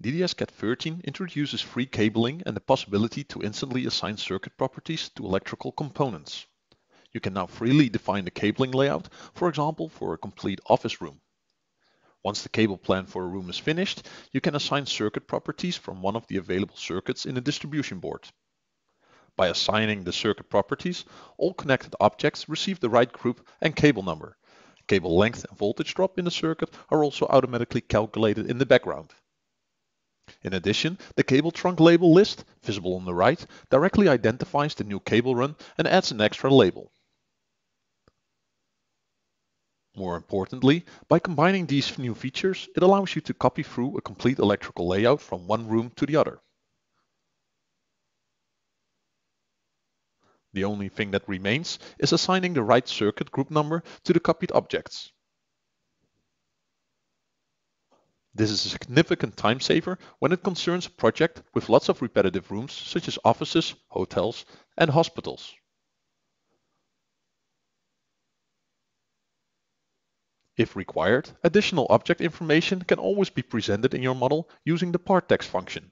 DDS-CAD 13 introduces free cabling and the possibility to instantly assign circuit properties to electrical components. You can now freely define the cabling layout, for example for a complete office room. Once the cable plan for a room is finished, you can assign circuit properties from one of the available circuits in the distribution board. By assigning the circuit properties, all connected objects receive the right group and cable number. Cable length and voltage drop in the circuit are also automatically calculated in the background. In addition, the cable trunk label list, visible on the right, directly identifies the new cable run and adds an extra label. More importantly, by combining these new features, it allows you to copy through a complete electrical layout from one room to the other. The only thing that remains is assigning the right circuit group number to the copied objects. This is a significant time saver when it concerns a project with lots of repetitive rooms such as offices, hotels and hospitals. If required, additional object information can always be presented in your model using the part text function.